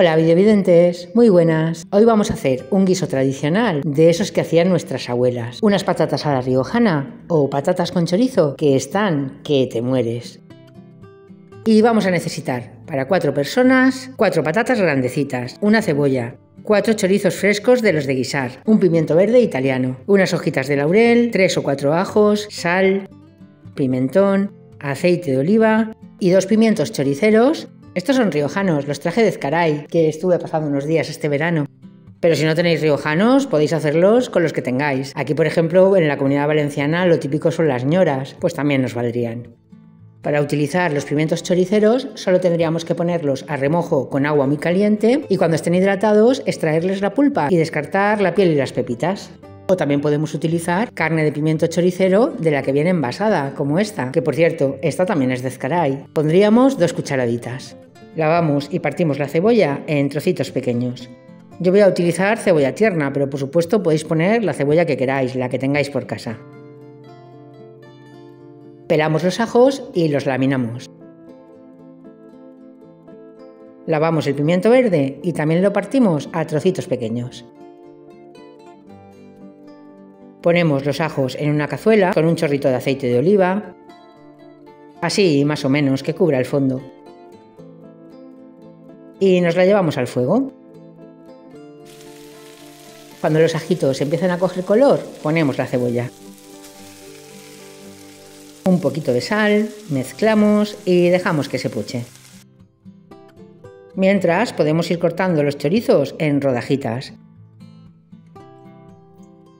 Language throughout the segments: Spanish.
Hola videovidentes, muy buenas. Hoy vamos a hacer un guiso tradicional de esos que hacían nuestras abuelas. Unas patatas a la riojana o patatas con chorizo que están que te mueres. Y vamos a necesitar para cuatro personas, cuatro patatas grandecitas, una cebolla, cuatro chorizos frescos de los de guisar, un pimiento verde italiano, unas hojitas de laurel, tres o cuatro ajos, sal, pimentón, aceite de oliva y dos pimientos choriceros estos son riojanos, los traje de Ezcaray, que estuve pasando unos días este verano. Pero si no tenéis riojanos, podéis hacerlos con los que tengáis. Aquí, por ejemplo, en la comunidad valenciana lo típico son las ñoras, pues también nos valdrían. Para utilizar los pimientos choriceros solo tendríamos que ponerlos a remojo con agua muy caliente y cuando estén hidratados extraerles la pulpa y descartar la piel y las pepitas. O también podemos utilizar carne de pimiento choricero de la que viene envasada, como esta, que por cierto, esta también es de Ezcaray. Pondríamos dos cucharaditas. Lavamos y partimos la cebolla en trocitos pequeños. Yo voy a utilizar cebolla tierna, pero por supuesto podéis poner la cebolla que queráis, la que tengáis por casa. Pelamos los ajos y los laminamos. Lavamos el pimiento verde y también lo partimos a trocitos pequeños. Ponemos los ajos en una cazuela con un chorrito de aceite de oliva, así más o menos que cubra el fondo. Y nos la llevamos al fuego. Cuando los ajitos empiezan a coger color, ponemos la cebolla. Un poquito de sal, mezclamos y dejamos que se puche. Mientras podemos ir cortando los chorizos en rodajitas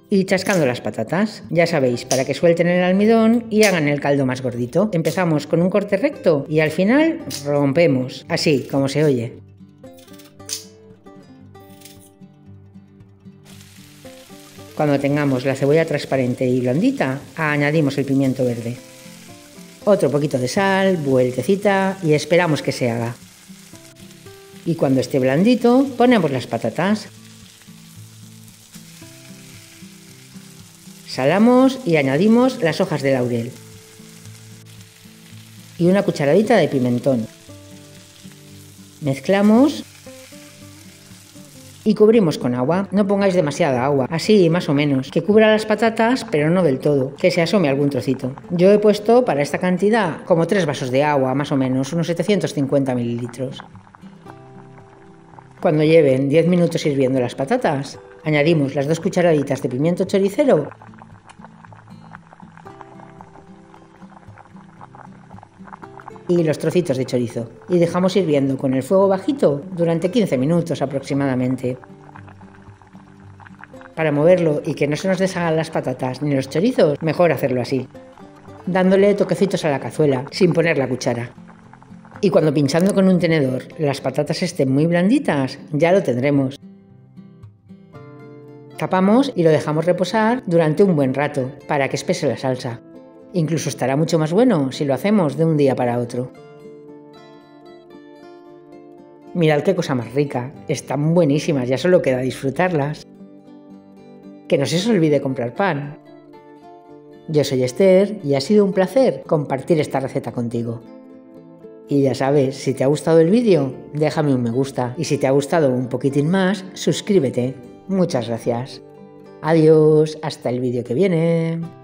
y chascando las patatas. Ya sabéis, para que suelten el almidón y hagan el caldo más gordito. Empezamos con un corte recto y al final rompemos, así como se oye. Cuando tengamos la cebolla transparente y blandita, añadimos el pimiento verde. Otro poquito de sal, vueltecita y esperamos que se haga. Y cuando esté blandito, ponemos las patatas. Salamos y añadimos las hojas de laurel y una cucharadita de pimentón. Mezclamos y cubrimos con agua. No pongáis demasiada agua, así más o menos, que cubra las patatas, pero no del todo, que se asome algún trocito. Yo he puesto para esta cantidad como tres vasos de agua, más o menos, unos 750 mililitros. Cuando lleven 10 minutos hirviendo las patatas, añadimos las dos cucharaditas de pimiento choricero y los trocitos de chorizo y dejamos hirviendo con el fuego bajito durante 15 minutos aproximadamente. Para moverlo y que no se nos deshagan las patatas ni los chorizos, mejor hacerlo así, dándole toquecitos a la cazuela sin poner la cuchara. Y cuando pinchando con un tenedor las patatas estén muy blanditas, ya lo tendremos. Tapamos y lo dejamos reposar durante un buen rato para que espese la salsa. Incluso estará mucho más bueno si lo hacemos de un día para otro. Mirad qué cosa más rica, están buenísimas, ya solo queda disfrutarlas. Que no se os olvide comprar pan. Yo soy Esther y ha sido un placer compartir esta receta contigo. Y ya sabes, si te ha gustado el vídeo, déjame un me gusta y si te ha gustado un poquitín más, suscríbete. Muchas gracias. Adiós, hasta el vídeo que viene.